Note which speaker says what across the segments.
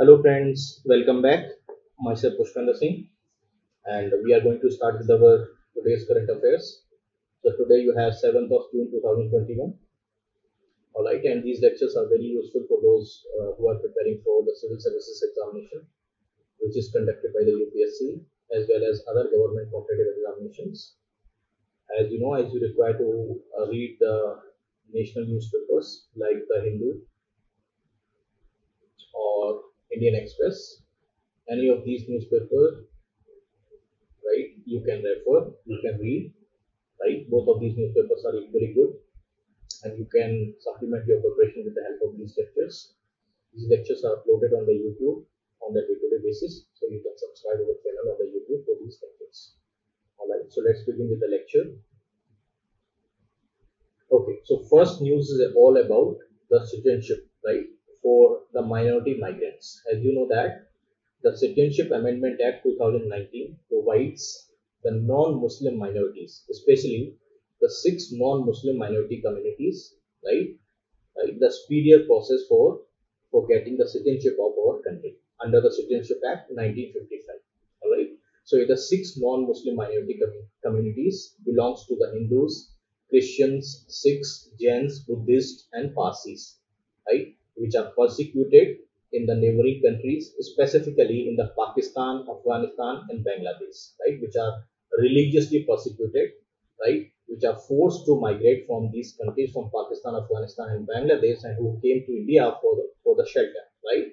Speaker 1: Hello friends, welcome back. Myself Pushpender Singh and we are going to start with our today's current affairs. So today you have 7th of June 2021. Alright, and these lectures are very useful for those uh, who are preparing for the civil services examination which is conducted by the UPSC as well as other government competitive examinations. As you know, as you require to uh, read the national newspapers like the Hindu Indian Express, any of these newspapers, right? You can refer, you can read, right? Both of these newspapers are equally good, and you can supplement your preparation with the help of these lectures. These lectures are uploaded on the YouTube on the day-to-day basis, so you can subscribe our channel on the YouTube for these lectures. All right, so let's begin with the lecture. Okay, so first news is all about the citizenship, right, for the minority migrants. As you know that the Citizenship Amendment Act 2019 provides the non-Muslim minorities, especially the six non-Muslim minority communities, right, right, the speedier process for for getting the citizenship of our country under the Citizenship Act 1955. All right. So the six non-Muslim minority com communities belongs to the Hindus, Christians, Sikhs, Jains, Buddhists, and Parsis, right, which are persecuted in the neighboring countries, specifically in the Pakistan, Afghanistan, and Bangladesh, right, which are religiously persecuted, right, which are forced to migrate from these countries, from Pakistan, Afghanistan, and Bangladesh, and who came to India for the for the shelter, right,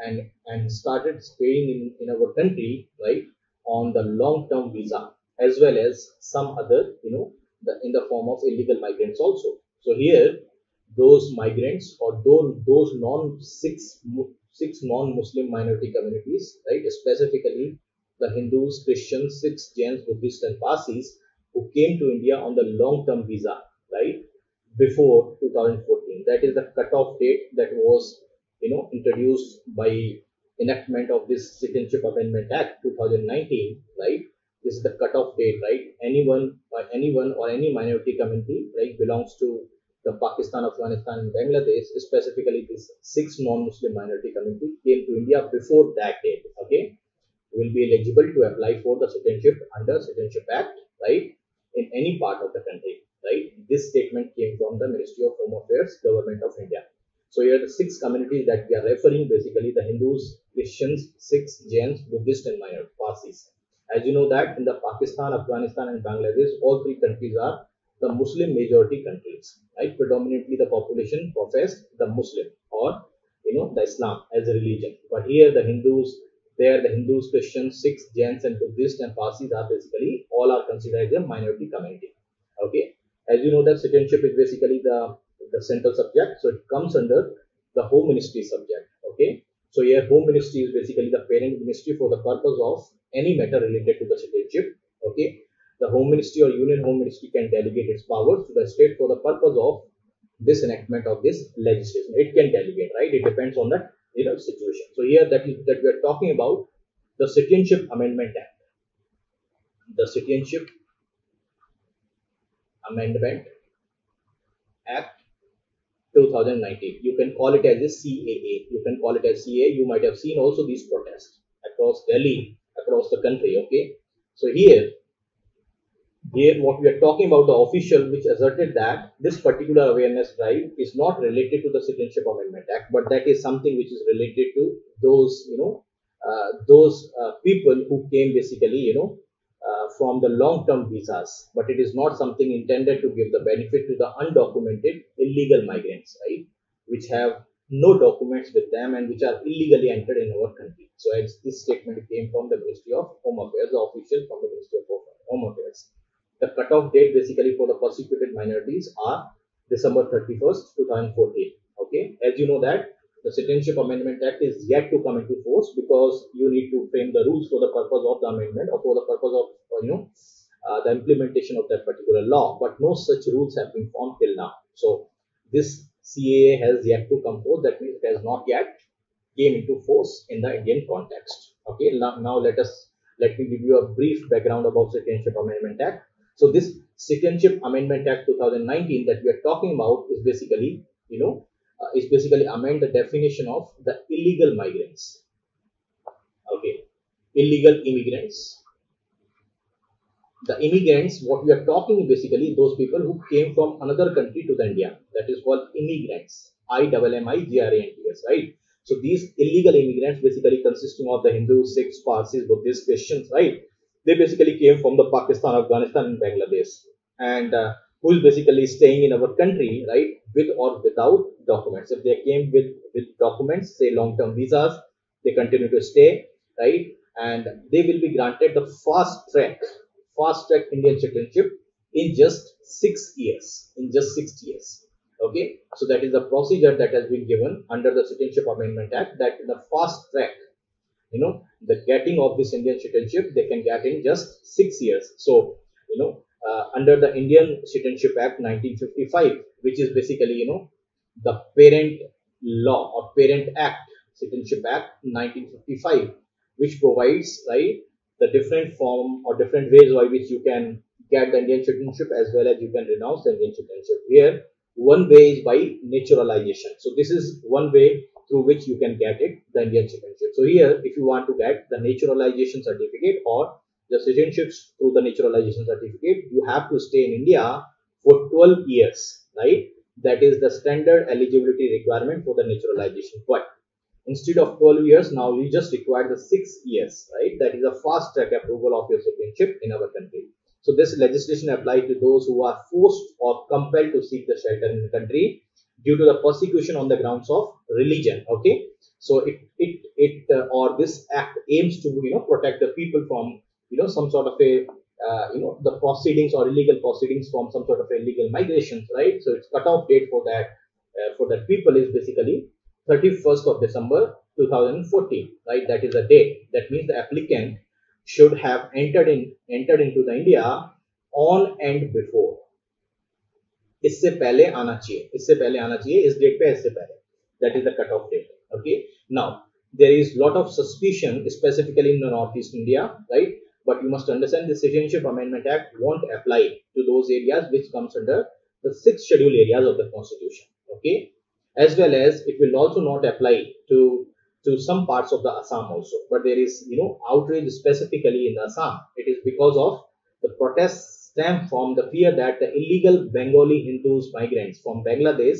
Speaker 1: and and started staying in, in our country, right, on the long-term visa, as well as some other, you know, the, in the form of illegal migrants also. So here, those migrants or those, those non six six non-Muslim minority communities, right, specifically the Hindus, Christians, Sikhs, Jains, Buddhists, and Parsis, who came to India on the long-term visa, right, before 2014. That is the cutoff date that was, you know, introduced by enactment of this Citizenship Amendment Act 2019, right? this is the cutoff date, right? Anyone or anyone or any minority community, right, belongs to the Pakistan, Afghanistan, and Bangladesh, specifically these six non-Muslim minority community came to India before that date, okay, will be eligible to apply for the citizenship under Citizenship Act, right, in any part of the country, right. This statement came from the Ministry of Home Affairs, Government of India. So here are the six communities that we are referring, basically the Hindus, Christians, Sikhs, Jains, Buddhists, and minor Parsis. As you know that in the Pakistan, Afghanistan and Bangladesh, all three countries are the Muslim majority countries, right? Predominantly the population profess the Muslim or, you know, the Islam as a religion. But here the Hindus, there the Hindus, Christians, Sikhs, Jains and Buddhists and Parsis are basically all are considered as a minority community. Okay. As you know that citizenship is basically the, the central subject. So it comes under the home ministry subject. Okay. So here home ministry is basically the parent ministry for the purpose of any matter related to the citizenship. Okay, the Home Ministry or Union Home Ministry can delegate its powers to the state for the purpose of this enactment of this legislation. It can delegate, right? It depends on the you know situation. So here that is that we are talking about the Citizenship Amendment Act. The Citizenship Amendment Act 2019. You can call it as a CAA. You can call it as CAA. You might have seen also these protests across Delhi across the country. Okay, so here, here what we are talking about the official which asserted that this particular awareness drive is not related to the Citizenship Amendment Act, but that is something which is related to those you know uh, those uh, people who came basically you know uh, from the long-term visas, but it is not something intended to give the benefit to the undocumented illegal migrants, right? Which have no documents with them and which are illegally entered in our country. So as this statement came from the Ministry of Home Affairs, the official from the Ministry of Home Affairs. The cutoff date basically for the persecuted minorities are December 31st, 2014. Okay, as you know that the Citizenship Amendment Act is yet to come into force because you need to frame the rules for the purpose of the amendment or for the purpose of you know uh, the implementation of that particular law. But no such rules have been formed till now. So this CAA has yet to come forth. That means it has not yet came into force in the Indian context. Okay, now, now let us let me give you a brief background about Citizenship Amendment Act. So this Citizenship Amendment Act 2019 that we are talking about is basically, you know, uh, is basically amend the definition of the illegal migrants. Okay, illegal immigrants. The immigrants, what we are talking basically those people who came from another country to the India. That is called immigrants. I double M I G R A N T S, right? So these illegal immigrants basically consisting of the Hindus, Sikhs, Parsis, Buddhists, Christians, right? They basically came from the Pakistan, Afghanistan, and Bangladesh, and uh, who is basically staying in our country, right, with or without documents. If they came with with documents, say long-term visas, they continue to stay, right, and they will be granted the fast track, fast track Indian citizenship in just six years. In just six years okay so that is the procedure that has been given under the citizenship amendment act that the fast track you know the getting of this indian citizenship they can get in just six years so you know uh, under the indian citizenship act 1955 which is basically you know the parent law or parent act citizenship act 1955 which provides right the different form or different ways by which you can get the indian citizenship as well as you can renounce the indian citizenship here one way is by naturalization. So this is one way through which you can get it, the Indian citizenship. So here, if you want to get the naturalization certificate or the citizenship through the naturalization certificate, you have to stay in India for 12 years, right? That is the standard eligibility requirement for the naturalization. But instead of 12 years, now you just require the six years, right? That is a fast track approval of your citizenship in our country. So this legislation applies to those who are forced or compelled to seek the shelter in the country due to the persecution on the grounds of religion. Okay, so it it it uh, or this act aims to you know protect the people from you know some sort of a uh, you know the proceedings or illegal proceedings from some sort of illegal migrations, right? So its cutoff date for that uh, for that people is basically 31st of December 2014, right? That is the date. That means the applicant should have entered in entered into the India on and before इससे पहले आना चाहिए इससे पहले आना चाहिए इस date पे इससे पहले that is the cutoff date okay now there is lot of suspicion specifically in the northeast india right but you must understand the citizenship amendment act won't apply to those areas which comes under the six schedule areas of the constitution okay as well as it will also not apply to to some parts of the Assam also. But there is, you know, outrage specifically in Assam. It is because of the protests stem from the fear that the illegal Bengali Hindus migrants from Bangladesh,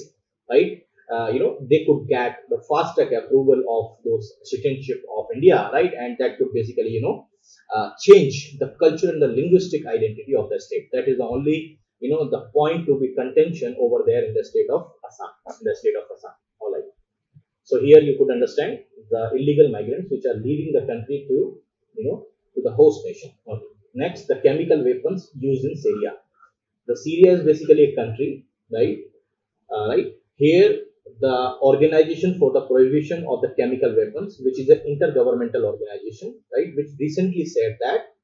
Speaker 1: right, uh, you know, they could get the fast track approval of those citizenship of India, right, and that could basically, you know, uh, change the culture and the linguistic identity of the state. That is the only, you know, the point to be contention over there in the state of Assam, in the state of Assam. All right. So here you could understand the illegal migrants which are leaving the country to, you know, to the host nation. Okay. Next, the chemical weapons used in Syria. The Syria is basically a country, right? Uh, right here, the organization for the prohibition of the chemical weapons, which is an intergovernmental organization, right, which recently said that,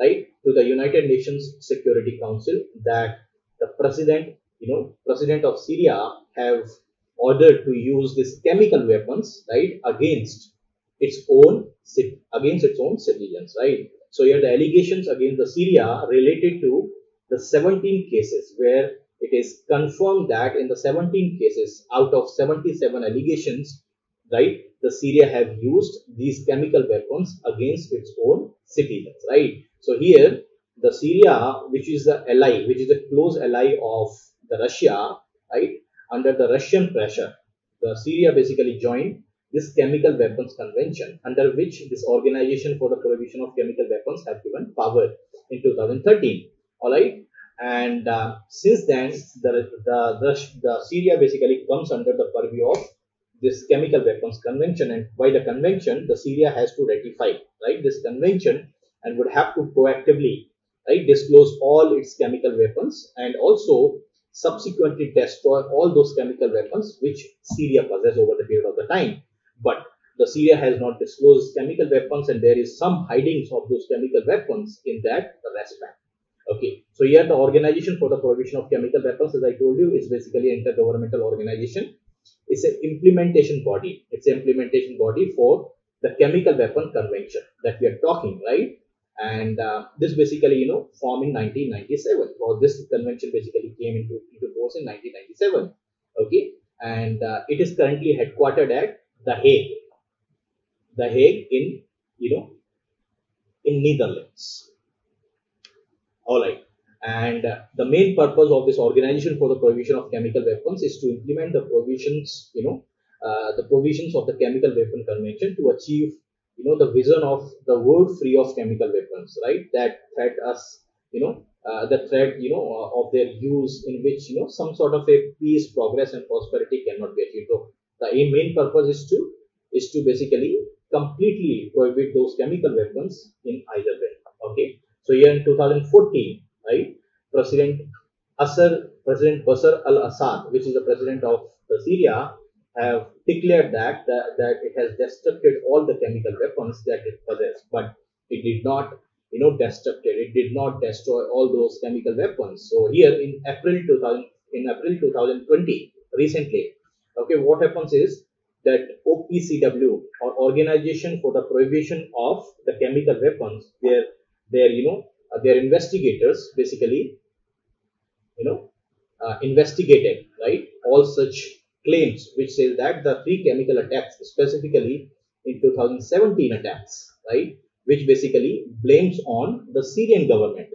Speaker 1: right, to the United Nations Security Council that the president, you know, president of Syria have ordered to use these chemical weapons right against its own against its own citizens right so here the allegations against the syria related to the 17 cases where it is confirmed that in the 17 cases out of 77 allegations right the syria have used these chemical weapons against its own citizens right? So here the syria which is the ally which is a close ally of the russia right under the Russian pressure, the Syria basically joined this chemical weapons convention under which this organization for the prohibition of chemical weapons have given power in 2013 all right and uh, since then the, the, the the syria basically comes under the purview of this chemical weapons convention. And by the convention the syria has to ratify right this convention and would have to proactively right disclose all its chemical weapons and also subsequently destroy all those chemical weapons which Syria possessed over the period of the time. But the Syria has not disclosed chemical weapons and there is some hidings of those chemical weapons in that respect. Okay, so here the Organization for the Prohibition of Chemical Weapons, as I told you, is basically an intergovernmental organization. It's an implementation body. It's an implementation body for the Chemical Weapon Convention that we are talking, right? and uh, this basically you know formed in 1997 or this convention basically came into, into force in 1997 okay and uh, it is currently headquartered at The Hague. The Hague in, you know, in Netherlands. All right. And uh, the main purpose of this organization for the provision of chemical weapons is to implement the provisions, you know, uh, the provisions of the Chemical Weapon Convention to achieve, you know, the vision of the world free of chemical weapons, right? That threat us, you know, uh, the threat, you know, uh, of their use in which, you know, some sort of a peace, progress, and prosperity cannot be achieved. So the main purpose is to is to basically completely prohibit those chemical weapons in either way. Okay. So here in 2014, right, President Assad, President Bashar al-Assad, which is the president of Syria, have declared that, that that it has destructed all the chemical weapons that it possessed, but it did not, you know, destructed. It did not destroy all those chemical weapons. So here in April 2000, in April 2020, recently, okay, what happens is that OPCW or Organization for the Prohibition of the Chemical Weapons, their their you know uh, their investigators basically you know uh, investigated right? All such claims which say that the three chemical attacks specifically in 2017 attacks right? Which basically blames on the Syrian government.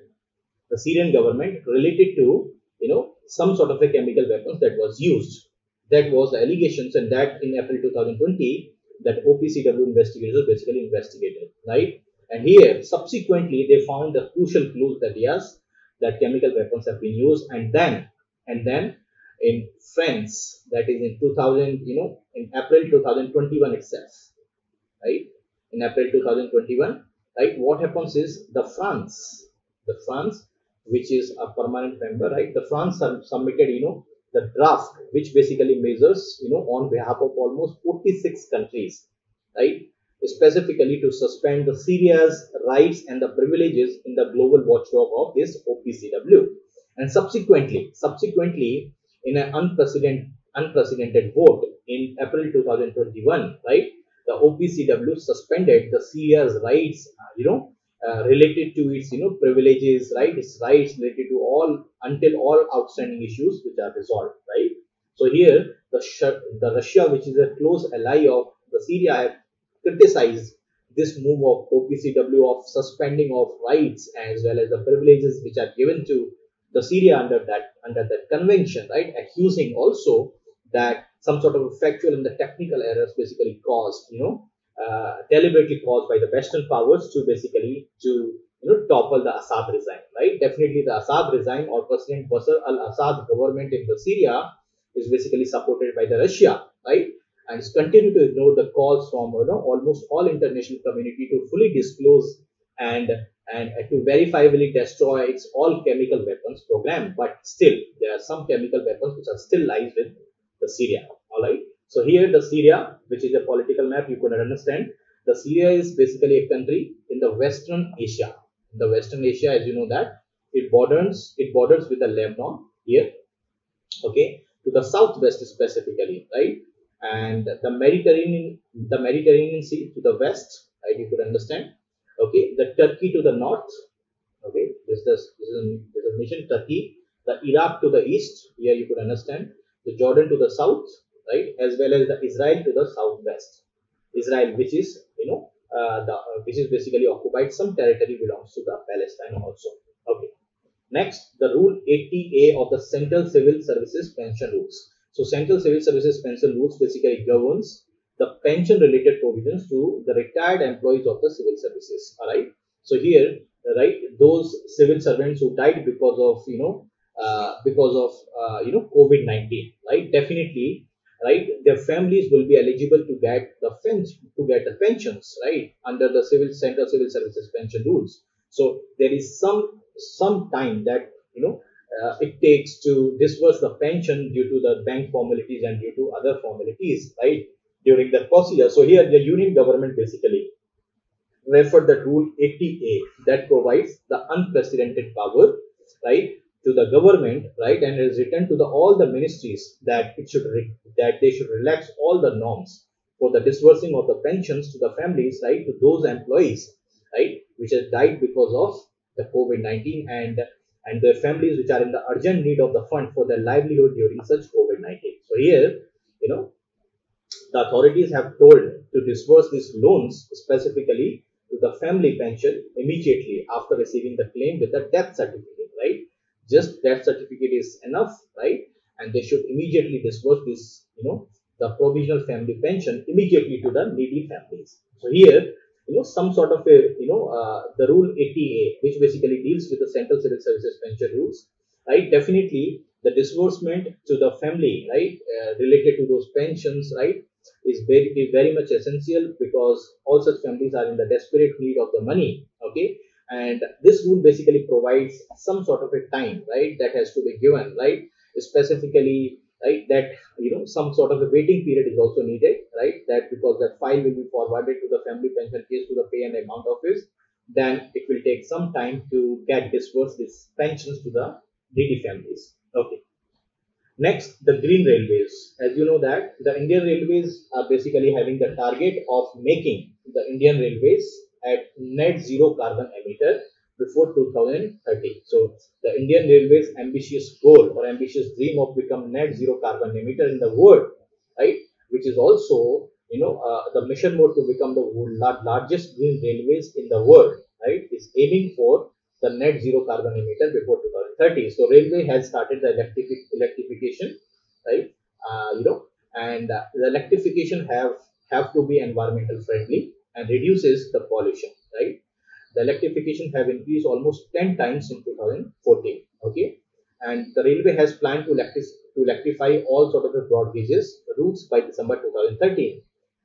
Speaker 1: The Syrian government related to you know some sort of a chemical weapons that was used that was the allegations and that in April 2020 that OPCW investigators basically investigated right? And here subsequently they found the crucial clues that yes that chemical weapons have been used. And then and then in France that is in 2000 you know in April 2021 itself right? In April 2021 right? What happens is the France the France which is a permanent member right? The France submitted you know the draft which basically measures you know on behalf of almost 46 countries right? Specifically to suspend the Syria's rights and the privileges in the global watchdog of this OPCW and subsequently subsequently in an unprecedented unprecedented vote in April 2021 right? The OPCW suspended the Syria's rights you know uh, related to its you know privileges right? Its rights related to all until all outstanding issues which are resolved right? So here the the russia which is a close ally of the syria have criticized this move of opcw of suspending of rights as well as the privileges which are given to the syria under that under that convention right? Accusing also that some sort of factual and the technical errors basically caused you know uh, deliberately caused by the Western powers to basically to you know topple the Assad regime, right? Definitely the Assad regime or President Bashar al-Assad government in the Syria is basically supported by the Russia, right? And it's continue to ignore the calls from you know almost all international community to fully disclose and and to verifiably destroy its all chemical weapons program. But still, there are some chemical weapons which are still lies with the Syria. All right. So here the Syria, which is a political map, you could understand. The Syria is basically a country in the Western Asia. In the Western Asia, as you know that it borders it borders with the Lebanon here, okay, to the southwest specifically, right, and the Mediterranean the Mediterranean Sea to the west, right, you could understand, okay, the Turkey to the north, okay, this is this is a, this is a nation Turkey, the Iraq to the east, here you could understand, the Jordan to the south, right, as well as the Israel to the southwest. Israel, which is, you know, uh, the uh, which is basically occupied some territory belongs to the Palestine also. Okay. Next, the Rule 80A of the Central Civil Services Pension Rules. So, Central Civil Services Pension Rules basically governs the pension related provisions to the retired employees of the civil services. All right. So here, right, those civil servants who died because of you know uh, because of uh, you know COVID nineteen, right? Definitely, right? Their families will be eligible to get the to get the pensions right? Under the civil central civil services pension rules. So there is some some time that you know uh, it takes to disburse the pension due to the bank formalities and due to other formalities right? During the procedure. So here the union government basically referred the rule 80a that provides the unprecedented power right to the government, right, and it is written to the all the ministries that it should that they should relax all the norms for the disbursing of the pensions to the families, right, to those employees, right, which have died because of the COVID-19 and and their families which are in the urgent need of the fund for their livelihood during such COVID-19. So here you know, the authorities have told to disburse these loans specifically to the family pension immediately after receiving the claim with a death certificate? Just death certificate is enough, right? And they should immediately disburse this, you know, the provisional family pension immediately to the needy families. So here, you know, some sort of a, you know, uh, the rule 80A, which basically deals with the Central Civil Services pension rules, right? Definitely the disbursement to the family, right, uh, related to those pensions, right, is very, very much essential because all such families are in the desperate need of the money, okay? And this rule basically provides some sort of a time, right, that has to be given, right? Specifically, right, that, you know, some sort of a waiting period is also needed, right? That because that file will be forwarded to the family pension case to the pay and amount office, then it will take some time to get disbursed these pensions to the needy families. Okay. Next, the green railways. As you know that the Indian railways are basically having the target of making the Indian railways at net zero carbon emitter before 2030. So the Indian railways ambitious goal or ambitious dream of become net zero carbon emitter in the world, right? Which is also, you know, uh, the mission mode to become the largest green railways in the world, right? Is aiming for the net zero carbon emitter before 2030. So railway has started the electrification, right? Uh, you know, and uh, the electrification have have to be environmental friendly and reduces the pollution, right? The electrification have increased almost 10 times in 2014. Okay, and the railway has planned to, electric, to electrify all sort of the broad gauges routes by December 2013,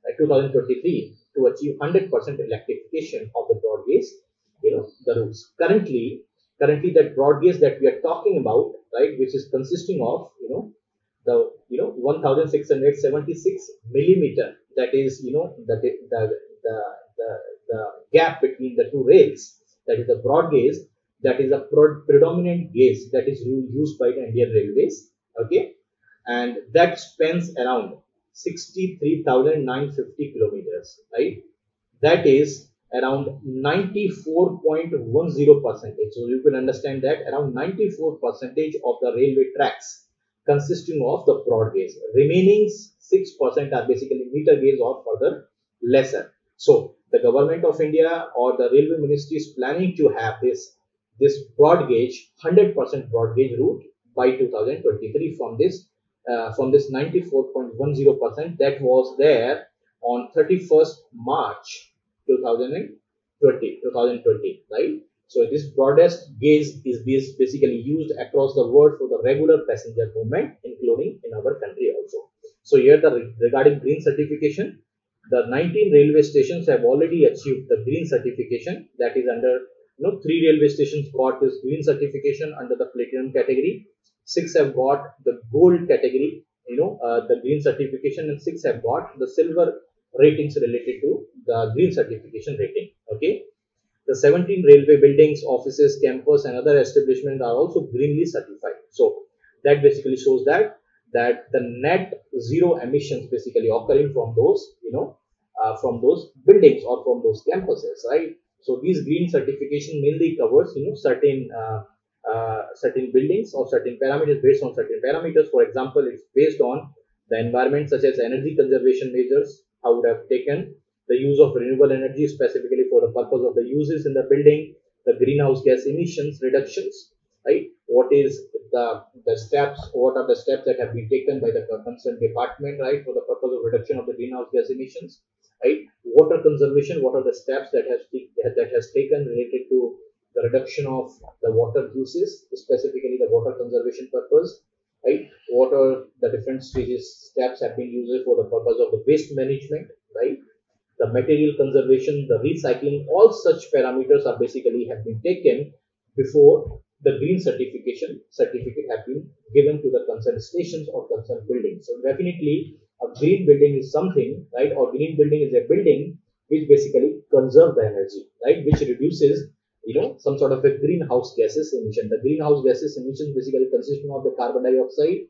Speaker 1: uh, 2023 to achieve 100% electrification of the broad gauge you know the routes currently currently that broad gauge that we are talking about right which is consisting of you know the you know 1676 millimeter that is you know the the the, the, the gap between the two rails that is the broad gauge that is a predominant gauge that is used by the indian railways okay and that spans around 63950 kilometers right that is around 94.10 percentage. So you can understand that around 94 percentage of the railway tracks consisting of the broad gauge. Remaining 6% are basically meter gauge or further lesser. So the government of India or the railway ministry is planning to have this this broad gauge 100% broad gauge route by 2023 from this uh, from this 94.10% that was there on 31st March 2020 2020 right? So this broadest gauge is basically used across the world for the regular passenger movement including in our country also. So here the regarding green certification the 19 railway stations have already achieved the green certification that is under you know three railway stations got this green certification under the platinum category six have got the gold category you know uh, the green certification and six have got the silver ratings related to the green certification rating. Okay. The 17 railway buildings, offices, campus and other establishments are also greenly certified. So that basically shows that that the net zero emissions basically occurring from those, you know, uh, from those buildings or from those campuses, right? So these green certification mainly covers, you know, certain uh, uh, certain buildings or certain parameters based on certain parameters. For example, it's based on the environment such as energy conservation measures, I would have taken the use of renewable energy specifically for the purpose of the uses in the building, the greenhouse gas emissions reductions, right? What is the, the steps, what are the steps that have been taken by the concerned department, right, for the purpose of reduction of the greenhouse gas emissions, right? Water conservation, what are the steps that has, that has taken related to the reduction of the water uses, specifically the water conservation purpose, right? What are the different stages steps have been used for the purpose of the waste management, right? The material conservation, the recycling, all such parameters are basically have been taken before the green certification certificate have been given to the concerned stations or concerned buildings. So definitely a green building is something, right? Or green building is a building which basically conserve the energy, right? Which reduces you know, some sort of a greenhouse gases emission. The greenhouse gases emissions basically consisting of the carbon dioxide,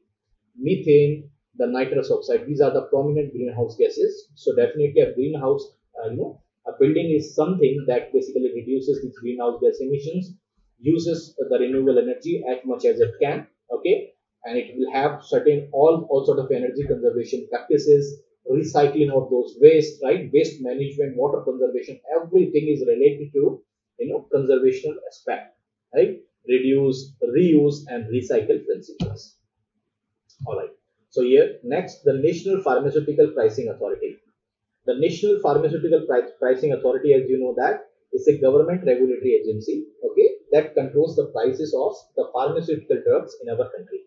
Speaker 1: methane, the nitrous oxide. These are the prominent greenhouse gases. So definitely a greenhouse, uh, you know, a building is something that basically reduces the greenhouse gas emissions, uses the renewable energy as much as it can. Okay, and it will have certain all all sort of energy conservation practices recycling of those waste right? Waste management water conservation everything is related to you know conservation aspect right? Reduce reuse and recycle principles all right. So here next the national pharmaceutical pricing authority. The national pharmaceutical pricing authority as you know that is a government regulatory agency okay that controls the prices of the pharmaceutical drugs in our country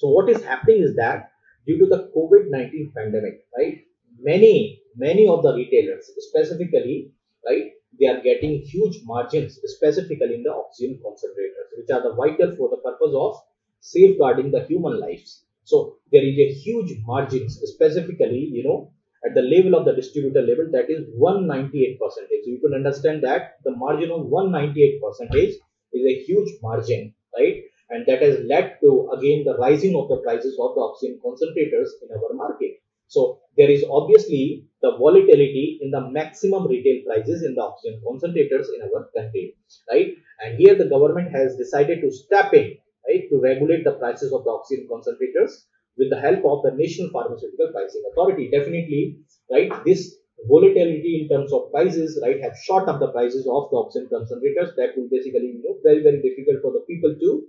Speaker 1: so what is happening is that due to the COVID-19 pandemic, right, many, many of the retailers specifically, right, they are getting huge margins specifically in the oxygen concentrators, which are the vital for the purpose of safeguarding the human lives. So there is a huge margins specifically, you know, at the level of the distributor level that is 198 percentage. So you can understand that the margin of 198 percentage is a huge margin, right? And that has led to again the rising of the prices of the oxygen concentrators in our market. So there is obviously the volatility in the maximum retail prices in the oxygen concentrators in our country, right? And here the government has decided to step in, right, to regulate the prices of the oxygen concentrators with the help of the National Pharmaceutical Pricing Authority. Definitely, right, this volatility in terms of prices, right, have shot up the prices of the oxygen concentrators. That will basically, you know, very, very difficult for the people to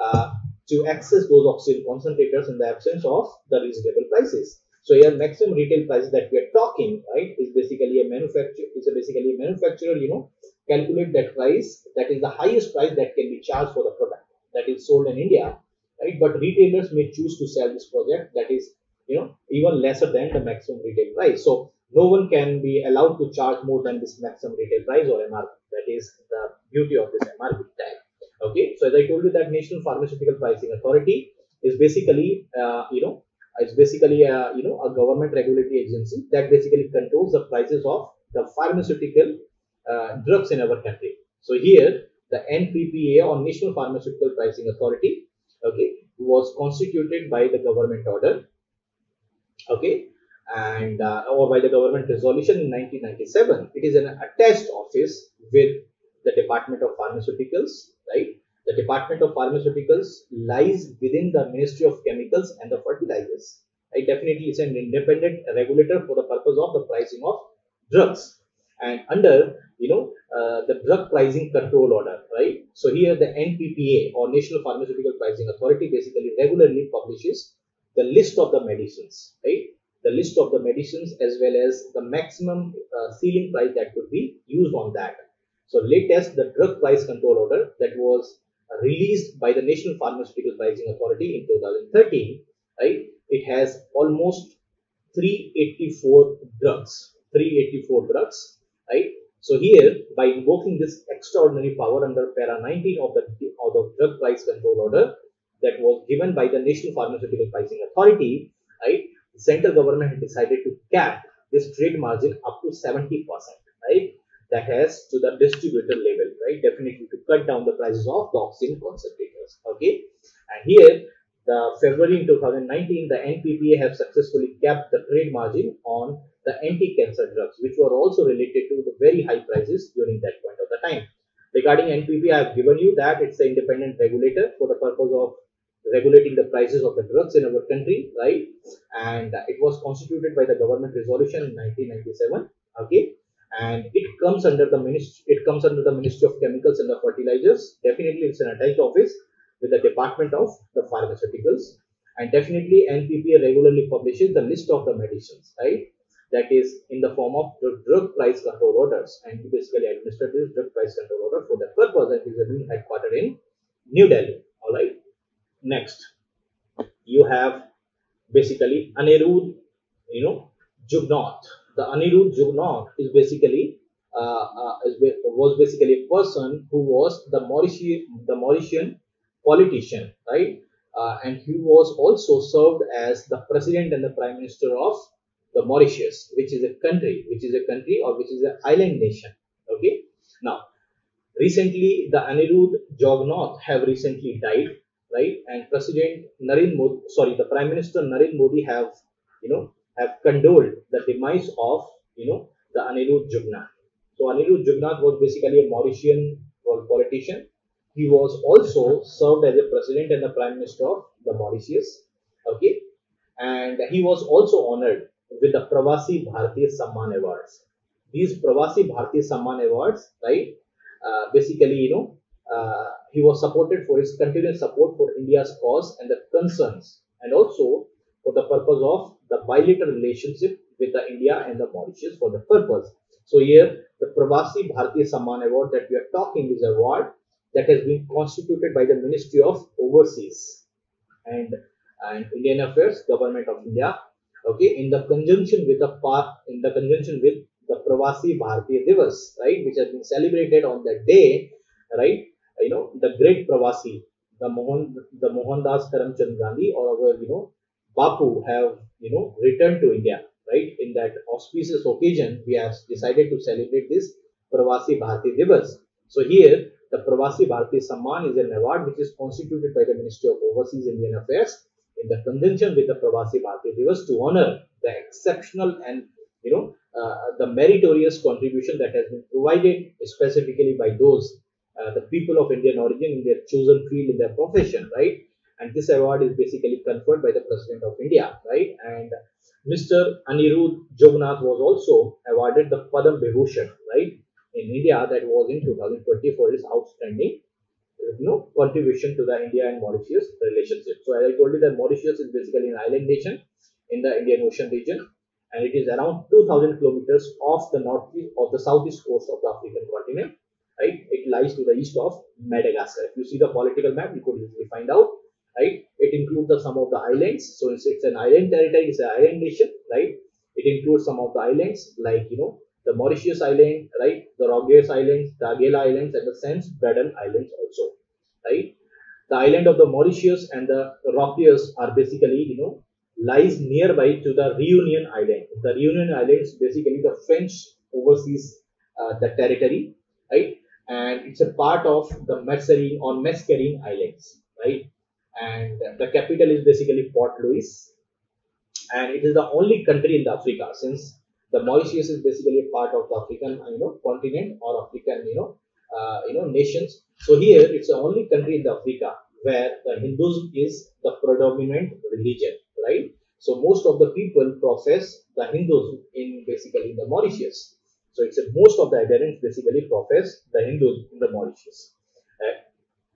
Speaker 1: uh, to access those oxygen concentrators in the absence of the reasonable prices. So here maximum retail price that we are talking, right, is basically a manufacturer, is a basically a manufacturer, you know, calculate that price, that is the highest price that can be charged for the product that is sold in India, right? But retailers may choose to sell this project that is, you know, even lesser than the maximum retail price. So no one can be allowed to charge more than this maximum retail price or MRP. That is the beauty of this MRP tag. Okay, so as I told you that National Pharmaceutical Pricing Authority is basically, uh, you know, it's basically a, you know, a government regulatory agency that basically controls the prices of the pharmaceutical uh, drugs in our country. So here, the NPPA or National Pharmaceutical Pricing Authority, okay, was constituted by the government order, okay, and uh, or by the government resolution in 1997. It is an attached office with the Department of Pharmaceuticals, right? The Department of Pharmaceuticals lies within the Ministry of Chemicals and the Fertilizers. Right? Definitely, it's an independent regulator for the purpose of the pricing of drugs. And under, you know, uh, the drug pricing control order, right? So here the NPPA or National Pharmaceutical Pricing Authority basically regularly publishes the list of the medicines, right? The list of the medicines as well as the maximum uh, ceiling price that could be used on that so latest, the drug price control order that was released by the National Pharmaceutical Pricing Authority in 2013, right? It has almost 384 drugs, 384 drugs, right? So here, by invoking this extraordinary power under para 19 of the, of the drug price control order that was given by the National Pharmaceutical Pricing Authority, right? The central government decided to cap this trade margin up to 70%, right? That has to the distributor level, right? Definitely to cut down the prices of oxygen concentrators. Okay, and here the February in 2019, the NPPA have successfully capped the trade margin on the anti-cancer drugs, which were also related to the very high prices during that point of the time. Regarding NPPA, I have given you that it's an independent regulator for the purpose of regulating the prices of the drugs in our country, right? And it was constituted by the government resolution in 1997. Okay, and it comes under the ministry it comes under the ministry of chemicals and the fertilizers. Definitely it's an attached office with the department of the pharmaceuticals. And definitely nppa regularly publishes the list of the medicines right? That is in the form of the drug price control orders. And basically administer this drug price control order for that purpose and is a headquartered in new delhi. All right? Next you have basically anirudh you know jugnauth the Anirudh Jugnauth is basically uh, uh, was basically a person who was the Mauritian the Mauritian politician, right? Uh, and he was also served as the president and the prime minister of the Mauritius, which is a country, which is a country or which is an island nation. Okay. Now, recently the Anirudh Jugnauth have recently died, right? And President Narendra Modi, sorry, the Prime Minister Narendra Modi have, you know, have condoled the demise of, you know, the Anirudh Jugnauth. So Anirudh Jugnauth was basically a Mauritian politician he was also served as a president and the prime minister of the Mauritius. Okay, and he was also honored with the Pravasi Bharatiya Samman Awards. These Pravasi Bharatiya Samman Awards, right? Uh, basically, you know, uh, he was supported for his continuous support for India's cause and the concerns, and also for the purpose of the bilateral relationship with the India and the Mauritius for the purpose. So here, the Pravasi Bharatiya Samman Award that we are talking is a award that has been constituted by the Ministry of Overseas and, and Indian Affairs, Government of India. Okay, in the conjunction with the in the conjunction with the Pravasi Bharatiya Divas, right, which has been celebrated on that day, right, you know, the great Pravasi, the Mohan, the Mohandas Karamchand Gandhi or you know, Bapu have, you know, returned to India, right? In that auspicious occasion, we have decided to celebrate this Pravasi Bharati Divas. So here, the Pravasi Bharati Samman is an award which is constituted by the Ministry of Overseas Indian Affairs in the conjunction with the Pravasi Bharati Divas to honor the exceptional and, you know, uh, the meritorious contribution that has been provided specifically by those uh, the people of Indian origin in their chosen field in their profession, right? And this award is basically conferred by the President of India, right? And Mr. Anirudh Jugnauth was also awarded the Padam Vibhushan, right? In India, that was in 2020 for his outstanding, you know, contribution to the India and Mauritius relationship. So as I told you that Mauritius is basically an island nation in the Indian Ocean region, and it is around 2,000 kilometers off the northeast of the southeast coast of the African continent right? It lies to the east of Madagascar. If you see the political map, you could easily find out, right? It includes the, some of the islands. So it's, it's an island territory, it's an island nation, right? It includes some of the islands like, you know, the Mauritius Island, right? The Rogues Islands, the Agalega Islands, and the Saint Brandon Islands also, right? The island of the Mauritius and the Rogues are basically, you know, lies nearby to the Reunion Island. The Reunion Island is basically the French overseas uh, the territory, right? and it's a part of the Mascarene or Mascarene Islands, right? And the capital is basically Port Louis, and it is the only country in the Africa since the Mauritius is basically part of the African, you know, continent or African, you know, uh, you know, nations. So here it's the only country in the Africa where the Hinduism is the predominant religion, right? So most of the people profess the Hinduism in basically in the Mauritius. So it's a, most of the adherents basically profess the Hindus in the Mauritius, uh,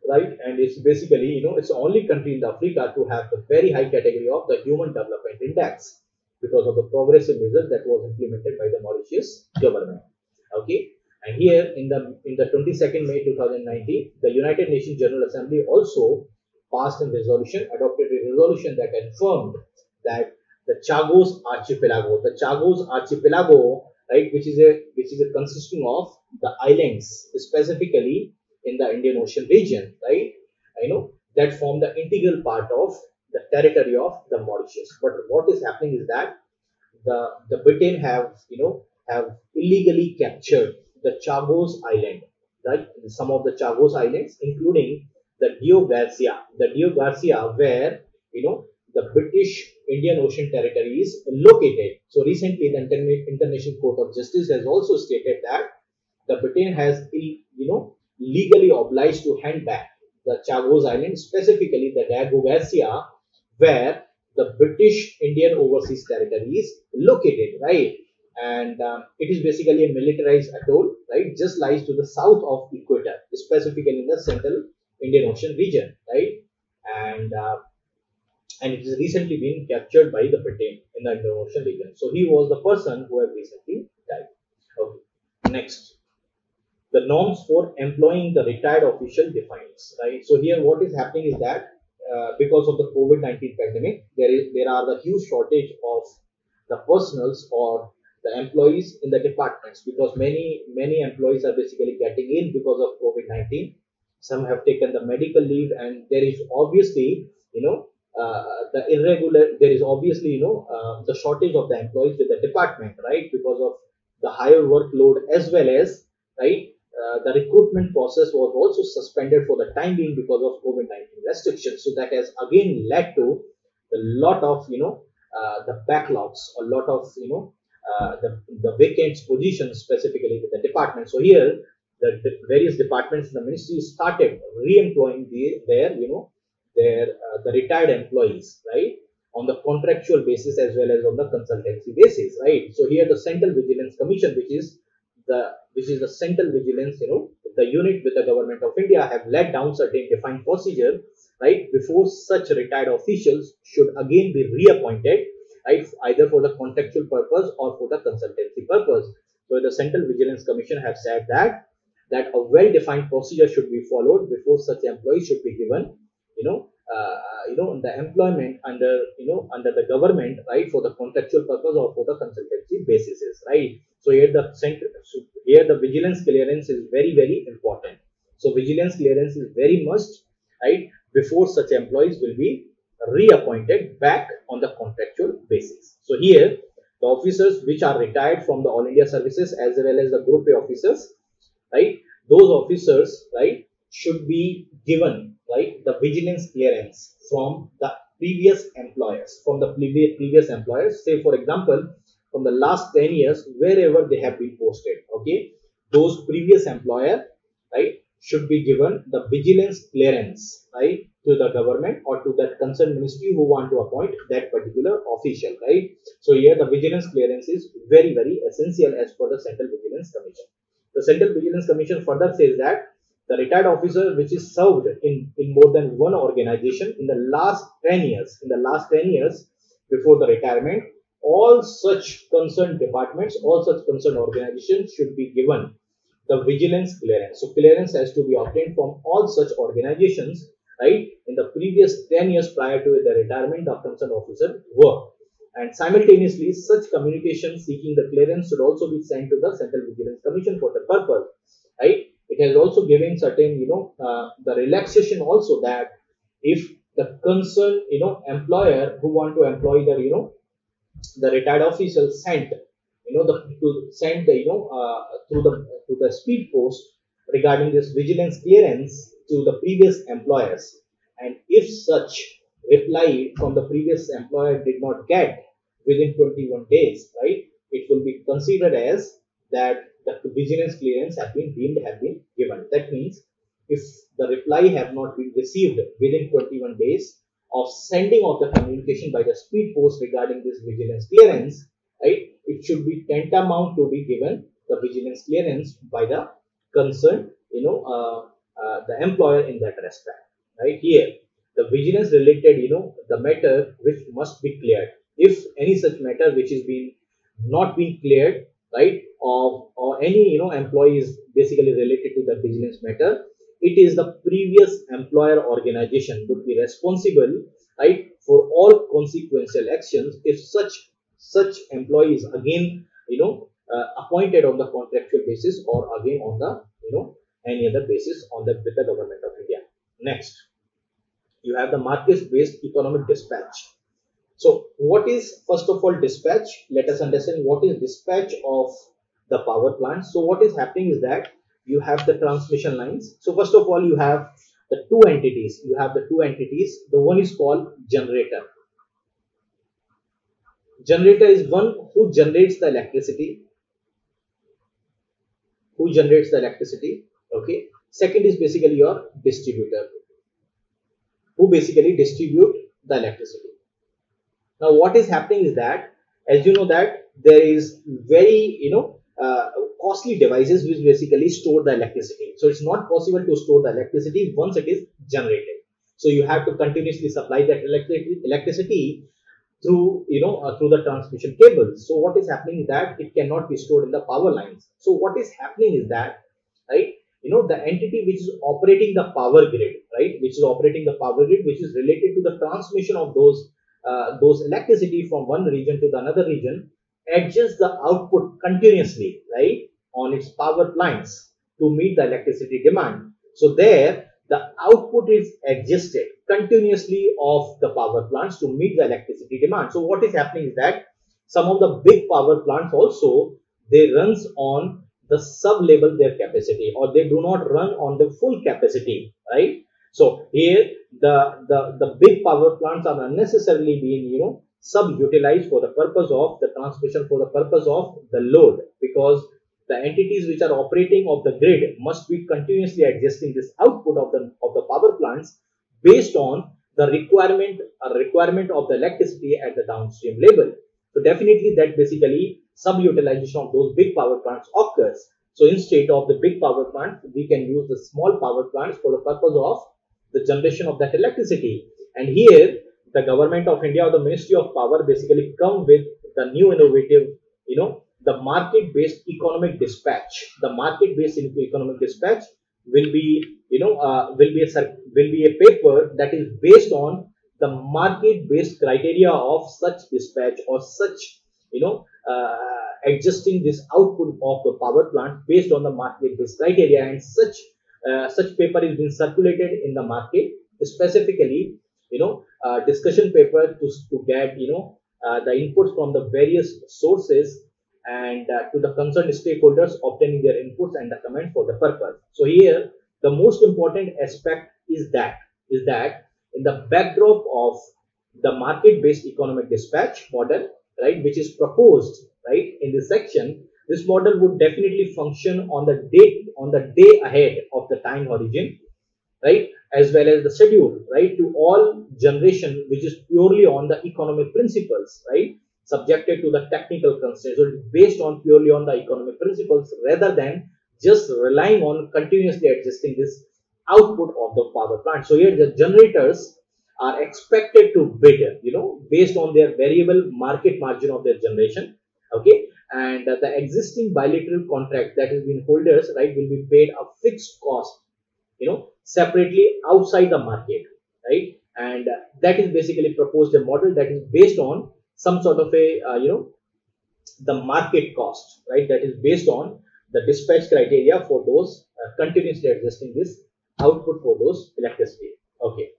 Speaker 1: right? And it's basically you know it's the only country in Africa to have the very high category of the Human Development Index because of the progressive measures that was implemented by the Mauritius government. Okay, and here in the in the 22nd May 2019, the United Nations General Assembly also passed a resolution, adopted a resolution that confirmed that the Chagos Archipelago, the Chagos Archipelago right which is a which is a consisting of the islands specifically in the indian ocean region right? You know that form the integral part of the territory of the mauritius. But what is happening is that the the britain have you know have illegally captured the chagos island right? Some of the chagos islands including the diego garcia. The diego garcia where you know the british Indian Ocean Territory is located. So recently, the International Court of Justice has also stated that the Britain has, you know, legally obliged to hand back the Chagos Island, specifically the Garcia, where the British Indian Overseas Territory is located, right? And um, it is basically a militarized atoll, right? Just lies to the south of equator, specifically in the central Indian Ocean region, right? And uh, and it has recently been captured by the Britain in the Indian Ocean region. So he was the person who had recently died. Okay. Next, the norms for employing the retired official defines. Right. So here, what is happening is that uh, because of the COVID-19 pandemic, there is there are the huge shortage of the personals or the employees in the departments because many many employees are basically getting in because of COVID-19. Some have taken the medical leave, and there is obviously you know uh, the irregular, there is obviously, you know, uh, the shortage of the employees with the department, right? Because of the higher workload as well as, right, uh, the recruitment process was also suspended for the time being because of COVID-19 restrictions. So that has again led to a lot of, you know, uh, the backlogs, a lot of, you know, uh, the, the vacant positions specifically with the department. So here, the, the various departments in the ministry started re-employing the, their, you know, their uh, the retired employees, right, on the contractual basis as well as on the consultancy basis, right. So here the Central Vigilance Commission, which is the which is the Central Vigilance, you know, the unit with the government of India, have laid down certain defined procedure, right, before such retired officials should again be reappointed, right, either for the contractual purpose or for the consultancy purpose. So the Central Vigilance Commission have said that that a well-defined procedure should be followed before such employees should be given, you know, uh, Uh, you know, the employment under, you know, under the government, right, for the contractual purpose or for the consultancy basis, is right. So here the center, so here the vigilance clearance is very, very important. So vigilance clearance is very must, right, before such employees will be reappointed back on the contractual basis. So here the officers which are retired from the All India services as well as the Group A officers right those officers right should be given right? The vigilance clearance from the previous employers from the previous employers. Say for example from the last 10 years wherever they have been posted okay? Those previous employer right should be given the vigilance clearance right to the government or to that concerned ministry who want to appoint that particular official right? So here the vigilance clearance is very very essential as per the central vigilance commission. The Central Vigilance Commission further says that the retired officer which is served in, in more than one organization in the last 10 years, in the last 10 years before the retirement, all such concerned departments, all such concerned organizations should be given the vigilance clearance. So clearance has to be obtained from all such organizations, right, in the previous 10 years prior to the retirement of concerned officer work and simultaneously such communication seeking the clearance should also be sent to the Central Vigilance Commission for the purpose, right? It has also given certain, you know, uh, the relaxation also that if the concerned, you know, employer who want to employ the, you know, the retired official sent, you know, the to send the, you know, uh, through the to the speed post regarding this vigilance clearance to the previous employers, and if such reply from the previous employer did not get within 21 days, right, it will be considered as that the vigilance clearance have been deemed have been given. That means if the reply have not been received within 21 days of sending of the communication by the speed post regarding this vigilance clearance, right, it should be tantamount to be given the vigilance clearance by the concerned, you know, uh, uh, the employer in that respect. Right here, the vigilance related you know the matter which must be cleared if any such matter which is being not being cleared right of or any you know employee is basically related to the business matter it is the previous employer organization would be responsible right for all consequential actions if such such employees again you know uh, appointed on the contractual basis or again on the you know any other basis on the with the government of india next you have the market-based economic dispatch. So what is first of all dispatch? Let us understand what is dispatch of the power plant. So what is happening is that you have the transmission lines. So first of all, you have the two entities. You have the two entities. The one is called generator. Generator is one who generates the electricity. Who generates the electricity? Okay. Second is basically your distributor who basically distribute the electricity. Now, what is happening is that, as you know that there is very, you know, uh, costly devices which basically store the electricity. So, it's not possible to store the electricity once it is generated. So, you have to continuously supply that electricity through, you know, uh, through the transmission cables. So, what is happening is that it cannot be stored in the power lines. So, what is happening is that, right, you know the entity which is operating the power grid right which is operating the power grid which is related to the transmission of those uh, those electricity from one region to the another region adjusts the output continuously right on its power plants to meet the electricity demand. So there the output is adjusted continuously of the power plants to meet the electricity demand. So what is happening is that some of the big power plants also they runs on the sub-level their capacity or they do not run on the full capacity right? So here the the the big power plants are unnecessarily being you know sub utilized for the purpose of the transmission for the purpose of the load because the entities which are operating of the grid must be continuously adjusting this output of the of the power plants based on the requirement a requirement of the electricity at the downstream level. So definitely that basically sub-utilization of those big power plants occurs. So instead of the big power plant, we can use the small power plants for the purpose of the generation of that electricity. And here the government of India or the Ministry of Power basically come with the new innovative, you know, the market-based economic dispatch. The market-based economic dispatch will be, you know, uh, will be a will be a paper that is based on the market-based criteria of such dispatch or such, you know, uh, adjusting this output of the power plant based on the market-based criteria, and such uh, such paper is being circulated in the market specifically you know uh, discussion paper to, to get you know uh, the inputs from the various sources and uh, to the concerned stakeholders obtaining their inputs and the comment for the purpose. So here the most important aspect is that is that in the backdrop of the market based economic dispatch model right which is proposed right in this section this model would definitely function on the date on the day ahead of the time origin, right? As well as the schedule right? To all generation which is purely on the economic principles right? Subjected to the technical constraints. So based on purely on the economic principles rather than just relying on continuously adjusting this output of the power plant. So here the generators are expected to bid you know based on their variable market margin of their generation okay and uh, the existing bilateral contract that has been holders right will be paid a fixed cost you know separately outside the market right? And uh, that is basically proposed a model that is based on some sort of a uh, you know the market cost right? That is based on the dispatch criteria for those uh, continuously adjusting this output for those electricity. Okay.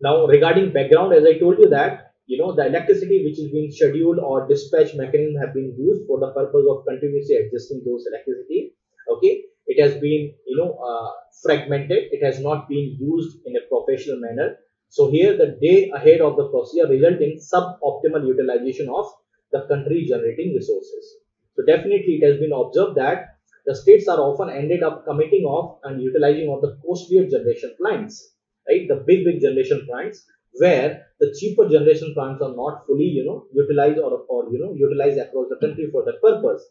Speaker 1: Now regarding background as i told you that you know the electricity which is being scheduled or dispatch mechanism have been used for the purpose of continuously adjusting those electricity okay? It has been you know uh, fragmented. It has not been used in a professional manner. So here the day ahead of the procedure result in suboptimal utilization of the country generating resources. So definitely it has been observed that the states are often ended up committing of and utilizing of the costlier generation plants right? The big big generation plants where the cheaper generation plants are not fully you know utilized or, or you know utilized across the country for that purpose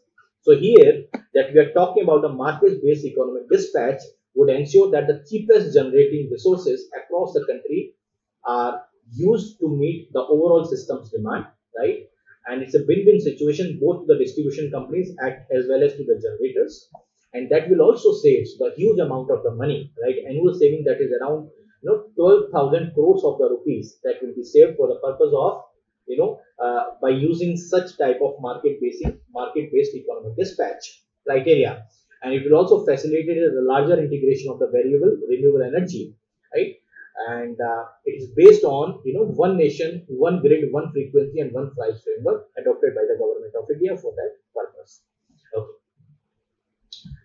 Speaker 1: so here that we are talking about a market-based economic dispatch would ensure that the cheapest generating resources across the country are used to meet the overall system's demand, right? And it's a win-win situation both to the distribution companies as well as to the generators. And that will also save the huge amount of the money, right? Annual saving that is around you know 12,000 crores of the rupees that will be saved for the purpose of you know, uh, by using such type of market-based market-based economic dispatch criteria. And it will also facilitate the larger integration of the variable renewable energy, right? And uh, it is based on, you know, one nation, one grid, one frequency, and one price framework adopted by the government of India for that purpose. Okay.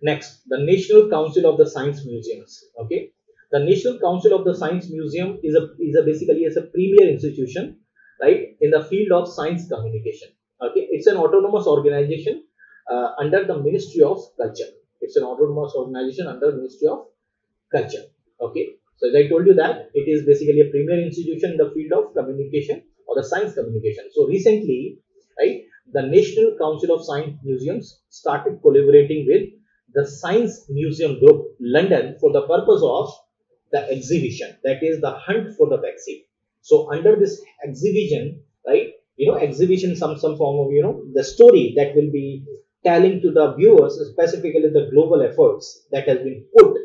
Speaker 1: Next, the National Council of the Science Museums. Okay, the National Council of the Science Museum is a is a basically as a premier institution right, in the field of science communication. Okay, it's an autonomous organization uh, under the Ministry of Culture. It's an autonomous organization under the Ministry of Culture. Okay, so as I told you that it is basically a premier institution in the field of communication or the science communication. So recently, right, the National Council of Science Museums started collaborating with the Science Museum Group London for the purpose of the exhibition. That is the hunt for the vaccine. So under this exhibition, right, you know, exhibition some some form of you know the story that will be telling to the viewers, specifically the global efforts that has been put,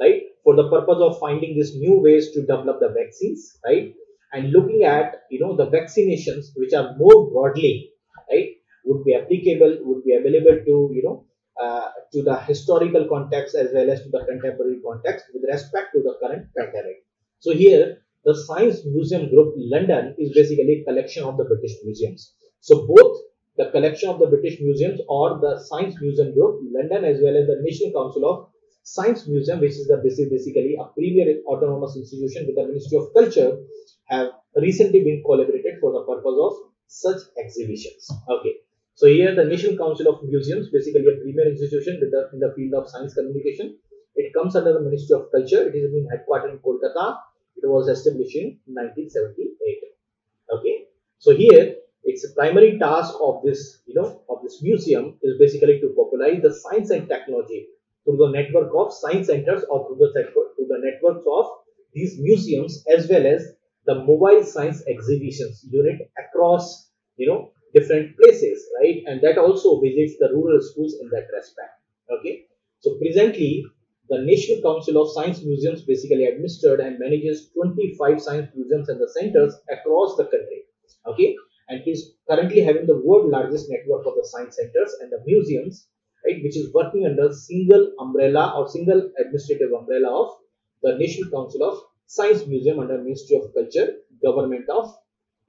Speaker 1: right, for the purpose of finding these new ways to develop the vaccines, right, and looking at you know the vaccinations which are more broadly, right, would be applicable, would be available to you know uh, to the historical context as well as to the contemporary context with respect to the current pandemic. So here the Science Museum Group London is basically a collection of the British museums. So both the collection of the British museums or the Science Museum Group London as well as the National Council of Science Museum, which is the basically a premier autonomous institution with the Ministry of Culture, have recently been collaborated for the purpose of such exhibitions. Okay. So here the National Council of Museums, basically a premier institution the, in the field of science communication. It comes under the Ministry of Culture. It is been headquartered in Kolkata. It was established in 1978. Okay. So here its primary task of this, you know, of this museum is basically to popularize the science and technology through the network of science centers or through the, through the networks of these museums as well as the mobile science exhibitions unit across, you know, different places, right? And that also visits the rural schools in that respect. Okay. So presently, the National Council of Science Museums basically administered and manages 25 science museums and the centers across the country. Okay. And is currently having the world largest network of the science centers and the museums, right, which is working under single umbrella or single administrative umbrella of the National Council of Science Museum under Ministry of Culture, Government of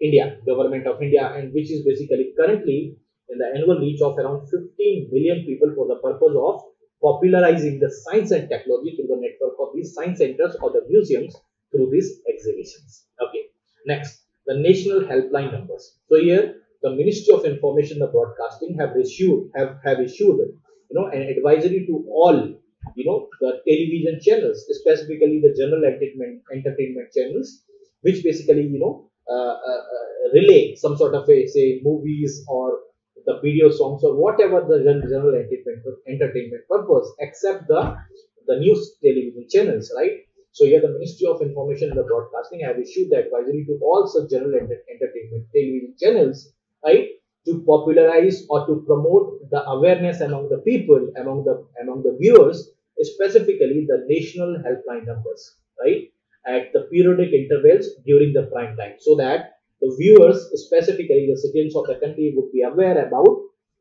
Speaker 1: India, Government of India, and which is basically currently in the annual reach of around 15 million people for the purpose of popularizing the science and technology through the network of these science centers or the museums through these exhibitions. Okay, next, the national helpline numbers. So here, the Ministry of Information and Broadcasting have issued have have issued you know an advisory to all you know the television channels, specifically the general entertainment entertainment channels, which basically you know relay some sort of a say movies or the video songs or whatever the general entertainment, purpose except the the news television channels right? So here the ministry of information and the broadcasting have issued the advisory to all such general enter entertainment television channels right to popularize or to promote the awareness among the people among the among the viewers specifically the national helpline numbers right at the periodic intervals during the prime time so that the viewers, specifically the citizens of the country, would be aware about,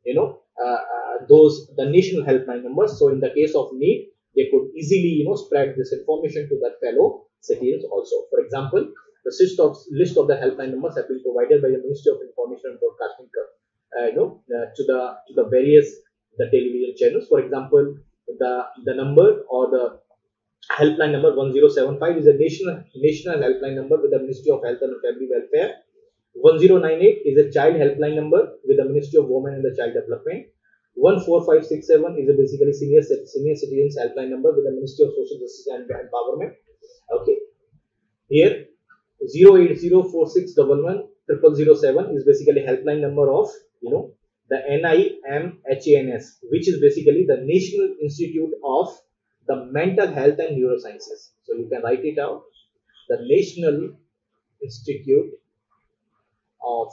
Speaker 1: you know, uh, uh, those the national helpline numbers. So in the case of need, they could easily, you know, spread this information to their fellow citizens also. For example, the list of list of the helpline numbers have been provided by the Ministry of Information and Broadcasting, uh, you know, uh, to the to the various the television channels. For example, the the number or the helpline number 1075 is a national national helpline number with the Ministry of Health and Family Welfare. 1098 is a child helpline number with the Ministry of Women and the Child Development. 14567 is a basically senior senior citizens helpline number with the Ministry of Social Justice and Empowerment. Okay. Here 0804611 is basically helpline number of you know the NIMHANS, which is basically the National Institute of the mental health and neurosciences. So you can write it out. The National Institute of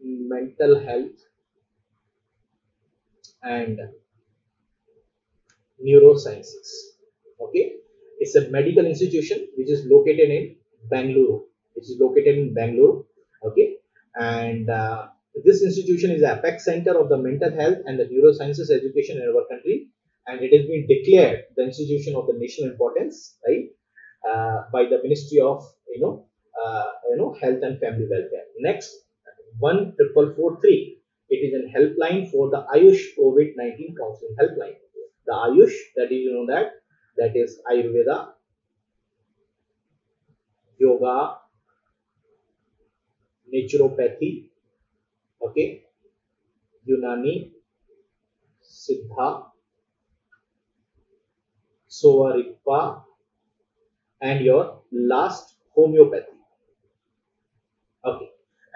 Speaker 1: Mental Health and Neurosciences. Okay, it's a medical institution which is located in Bangalore. Which is located in Bangalore. Okay, and uh, this institution is the apex center of the mental health and the neurosciences education in our country and it has been declared the institution of the national importance, right, uh, by the Ministry of, you know, uh, you know, Health and Family Welfare. Next, one triple four three. It is a helpline for the Ayush COVID nineteen counseling helpline. The Ayush, that is, you know that that is Ayurveda, Yoga, Naturopathy, okay, Unani, Siddha, Sowa-Rigpa, and your last homeopathy. Okay,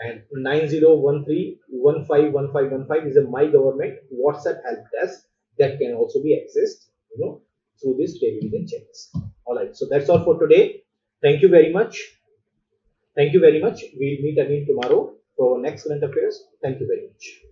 Speaker 1: and 9013151515 is a my government WhatsApp help desk that can also be accessed, you know, through this television channels. All right, so that's all for today. Thank you very much. Thank you very much. We'll meet again tomorrow for our next current affairs. Thank you very much.